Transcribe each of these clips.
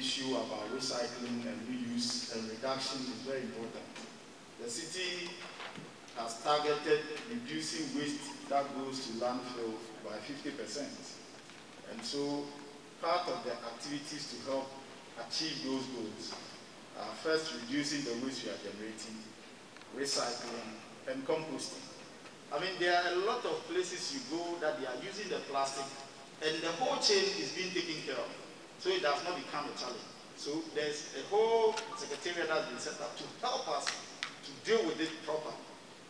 issue about recycling and reuse and reduction is very important. The city has targeted reducing waste that goes to landfill by 50%. And so part of the activities to help achieve those goals are first reducing the waste we are generating, recycling, and composting. I mean, there are a lot of places you go that they are using the plastic and the whole chain is being taken care of. So it does not become a challenge. So there's a whole secretariat that's been set up to help us to deal with it properly.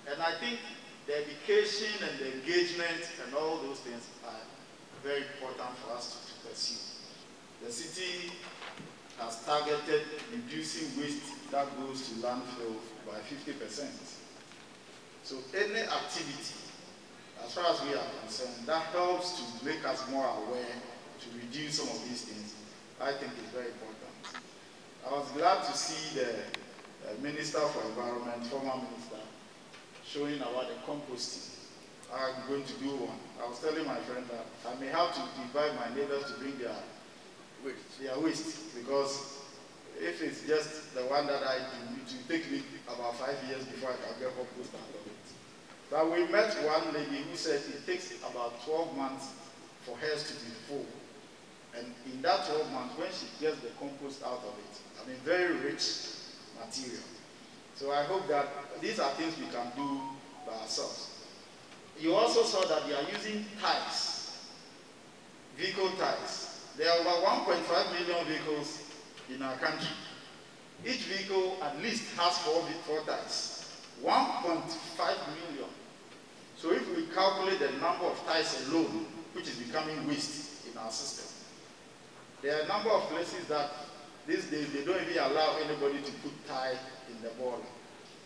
And I think the education and the engagement and all those things are very important for us to, to pursue. The city has targeted reducing waste that goes to landfill by 50%. So any activity, as far as we are concerned, that helps to make us more aware to reduce some of these things, I think is very important. I was glad to see the uh, Minister for Environment, former Minister, showing about the composting. I'm going to do one. I was telling my friend that I may have to invite my neighbors to bring their waste, their waste because if it's just the one that I do, it will take me about five years before I can get compost out of it. But we met one lady who said it takes about 12 months for hers to be full. And in that 12 months, when she gets the compost out of it, I mean, very rich material. So I hope that these are things we can do by ourselves. You also saw that they are using tires, vehicle tires. There are about 1.5 million vehicles in our country. Each vehicle at least has four, four tires. 1.5 million. So if we calculate the number of tires alone, which is becoming waste in our system, there are a number of places that these days they don't even allow anybody to put tie in the border.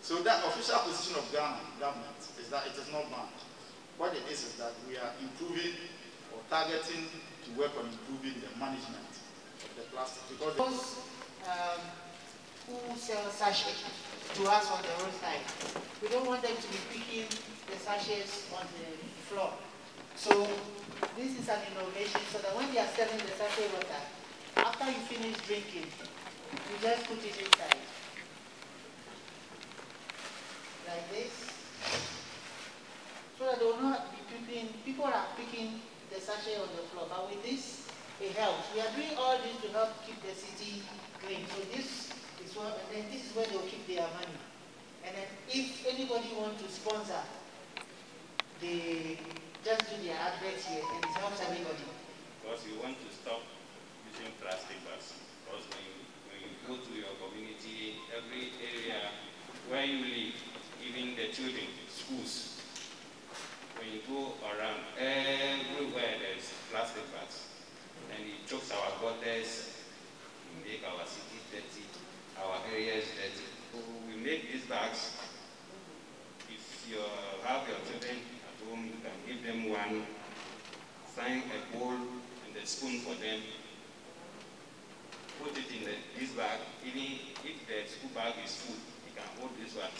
So that official position of Ghana government is that it is not banned. What it is is that we are improving or targeting to work on improving the management of the plastic. Because those um, who sell sachets to us on the roadside, we don't want them to be picking the sachets on the floor. So this is an innovation so that when they are selling the sachet water, after you finish drinking, you just put it inside. Like this. So that they will not be picking, people are picking the sachet on the floor. But with this, it helps. We are doing all this to help keep the city clean. So this is what, and then this is where they'll keep their money. And then if anybody wants to sponsor, they just do their adverts here and it helps everybody. Because you want to stop using plastic bags. Because when you, when you go to your community, every area where you live, even the children, schools, when you go around, everywhere there's plastic bags. And it chokes our we make our city dirty, our areas dirty. We make these bags. If you have your children at home, you can give them one, find a bowl and a spoon for them, put it in the, this bag. Even if the school bag is full, you can hold this one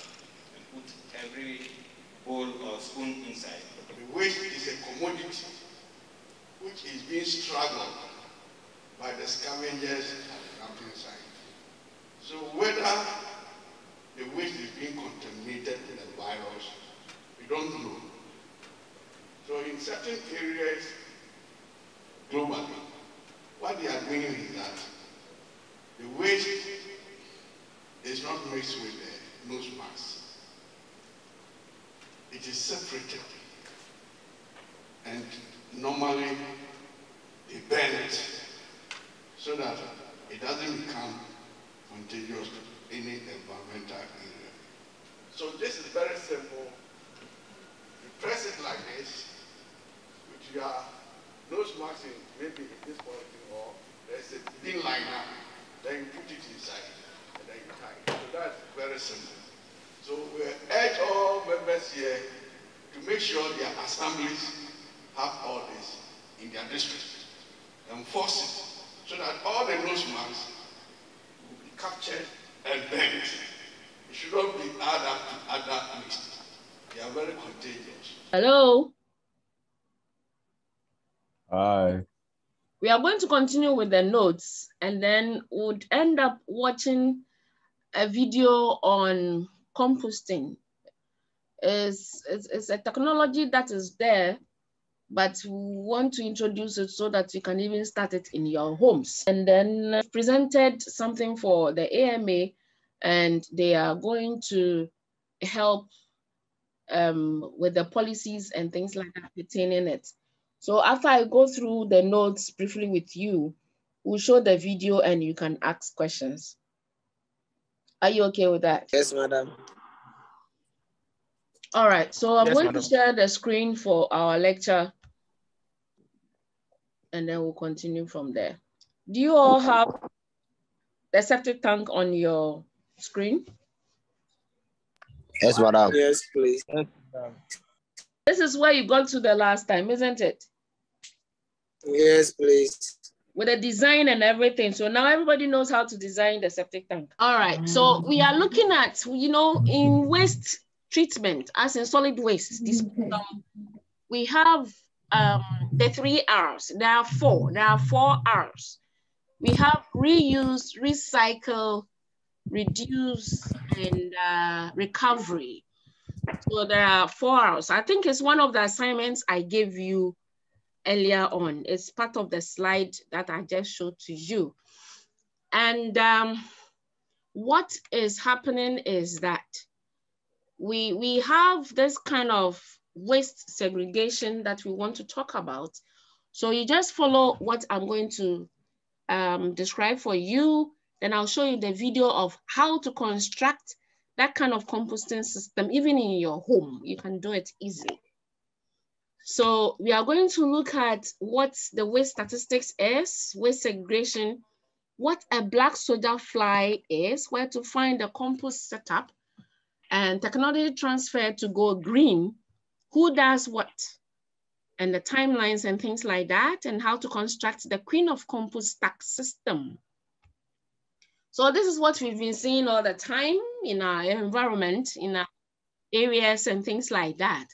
and put every bowl or spoon inside. The waste is a commodity which is being struggled by the scavengers at the dumping. So whether the waste is being contaminated with a virus, we don't know. So in certain areas globally, what they are doing is that the waste is not mixed with the nose mask. It is separated. And normally they burn it so that it doesn't become contagious to any environmental area. So this is very simple. You press it like this, with are nose mask in maybe this polythene or there's a thin liner, then you put it inside and then you tie it. So that's very simple. So we urge all members here to make sure their assemblies have all this in their district. Enforce it so that all the nose marks will be captured and bent. It should not be added to other waste. They are very contagious. Hello. Hi. We are going to continue with the notes and then would end up watching a video on composting. It's, it's, it's a technology that is there, but we want to introduce it so that you can even start it in your homes. And then presented something for the AMA and they are going to help um, with the policies and things like that pertaining it. So after I go through the notes briefly with you, we'll show the video and you can ask questions. Are you okay with that? Yes, madam. All right, so I'm Yes, going madam. to share the screen for our lecture and then we'll continue from there. Do you all have the septic tank on your screen? Yes, madam. Yes, please. This is where you got to the last time, isn't it? Yes, please. with the design and everything. So now everybody knows how to design the septic tank. All right. So we are looking at, you know, in waste treatment, as in solid waste, this, um, we have um, the three R's. There are four. There are four R's. We have reuse, recycle, reduce, and uh, recovery. So there are four R's. I think it's one of the assignments I gave you earlier on. It's part of the slide that I just showed to you. And um, what is happening is that we, we have this kind of waste segregation that we want to talk about. So you just follow what I'm going to um, describe for you. Then I'll show you the video of how to construct that kind of composting system, even in your home. You can do it easily. So we are going to look at what the waste statistics is, waste segregation, what a black soldier fly is, where to find the compost setup, and technology transfer to go green, who does what, and the timelines and things like that, and how to construct the queen of compost stack system. So this is what we've been seeing all the time in our environment, in our areas and things like that.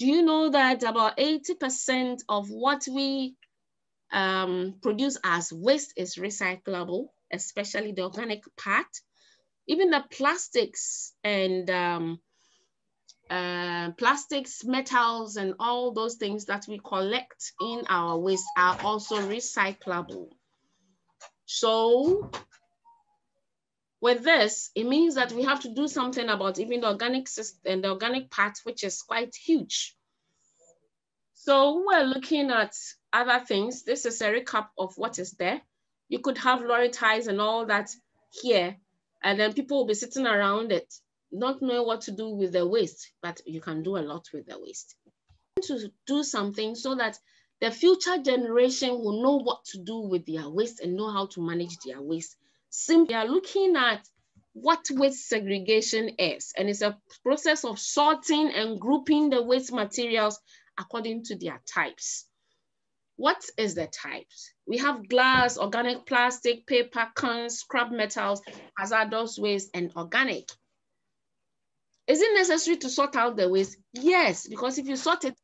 Do you know that about 80% of what we um, produce as waste is recyclable, especially the organic part? Even the plastics and um, uh, plastics, metals, and all those things that we collect in our waste are also recyclable. So with this, it means that we have to do something about even the organic system and the organic part, which is quite huge. So we're looking at other things. This is a recap of what is there. You could have lorry ties and all that here, and then people will be sitting around it, not knowing what to do with the waste, but you can do a lot with the waste. To do something so that the future generation will know what to do with their waste and know how to manage their waste simply are looking at what waste segregation is. And it's a process of sorting and grouping the waste materials according to their types. What is the types? We have glass, organic plastic, paper, cans, scrap metals, hazardous waste, and organic. Is it necessary to sort out the waste? Yes, because if you sort it,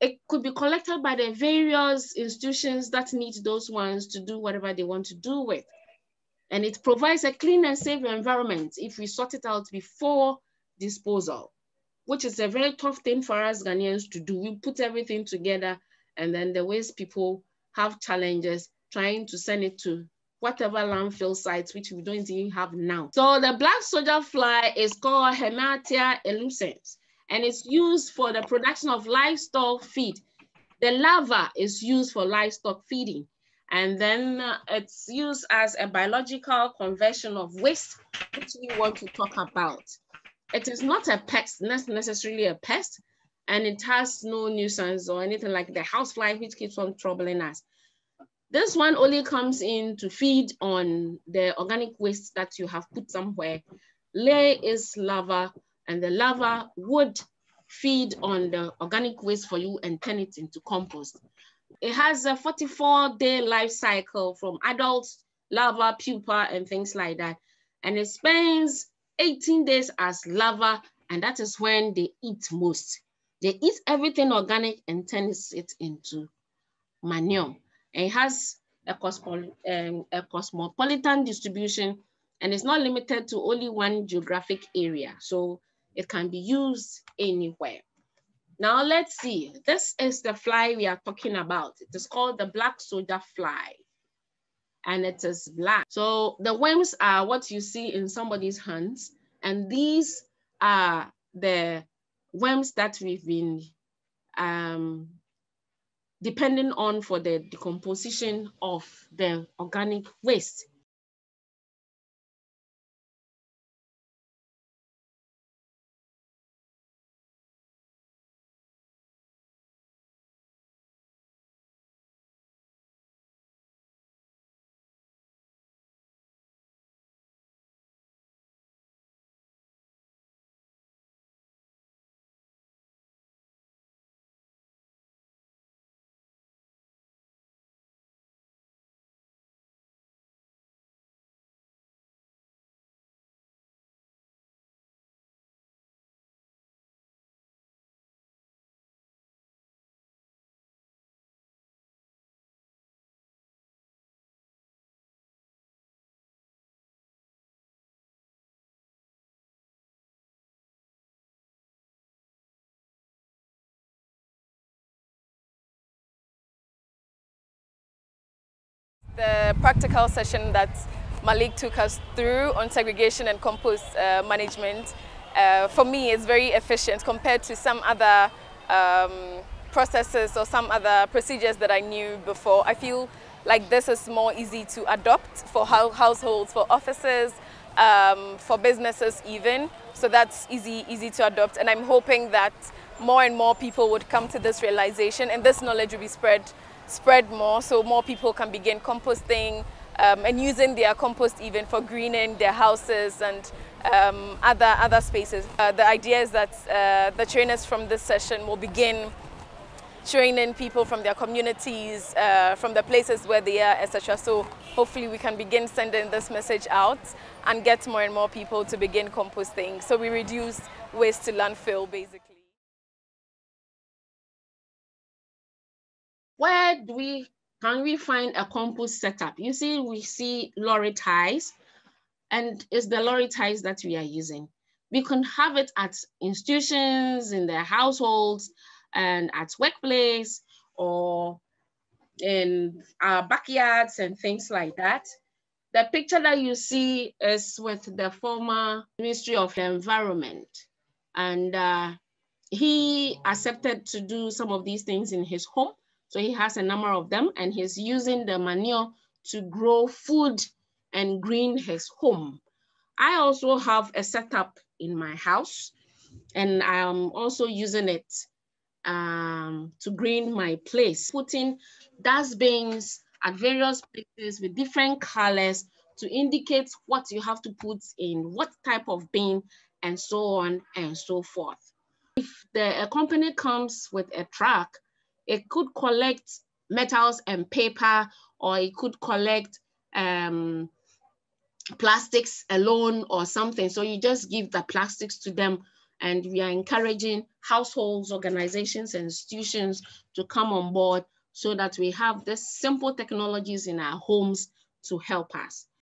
it could be collected by the various institutions that need those ones to do whatever they want to do with. And it provides a clean and safe environment if we sort it out before disposal, which is a very tough thing for us Ghanaians to do. We put everything together and then the waste people have challenges trying to send it to whatever landfill sites, which we don't even have now. So the black soldier fly is called Hermetia illucens, and it's used for the production of livestock feed. The larva is used for livestock feeding. And then uh, it's used as a biological conversion of waste, which we want to talk about. It is not a pest, not necessarily a pest, and it has no nuisance or anything like the housefly, which keeps on troubling us. This one only comes in to feed on the organic waste that you have put somewhere. Lay is larva, and the larva would feed on the organic waste for you and turn it into compost. It has a 44 day life cycle from adults, larva, pupa, and things like that. And it spends 18 days as larva, and that is when they eat most. They eat everything organic and turns it into manure. And it has a, um, a cosmopolitan distribution and it's not limited to only one geographic area. So it can be used anywhere. Now let's see, this is the fly we are talking about. It is called the black soldier fly and it is black. So the worms are what you see in somebody's hands and these are the worms that we've been um, depending on for the decomposition of the organic waste. The practical session that Malik took us through on segregation and compost uh, management, uh, for me is very efficient compared to some other um, processes or some other procedures that I knew before. I feel like this is more easy to adopt for households, for offices, um, for businesses even. So that's easy, easy to adopt. And I'm hoping that more and more people would come to this realization and this knowledge will be spread spread more so more people can begin composting um, and using their compost even for greening their houses and um, other, other spaces. Uh, the idea is that uh, the trainers from this session will begin training people from their communities, uh, from the places where they are, etc. So hopefully we can begin sending this message out and get more and more people to begin composting. So we reduce waste to landfill basically. Where do we, can we find a compost setup? You see, we see lorry ties and it's the lorry ties that we are using. We can have it at institutions, in their households, and at workplace, or in our backyards and things like that. The picture that you see is with the former Ministry of the Environment. And uh, he accepted to do some of these things in his home. So he has a number of them and he's using the manure to grow food and green his home. I also have a setup in my house and I'm also using it um, to green my place, putting dustbins at various places with different colors to indicate what you have to put in what type of bin and so on and so forth. If the company comes with a truck it could collect metals and paper, or it could collect um, plastics alone or something. So you just give the plastics to them and we are encouraging households, organizations, and institutions to come on board so that we have these simple technologies in our homes to help us.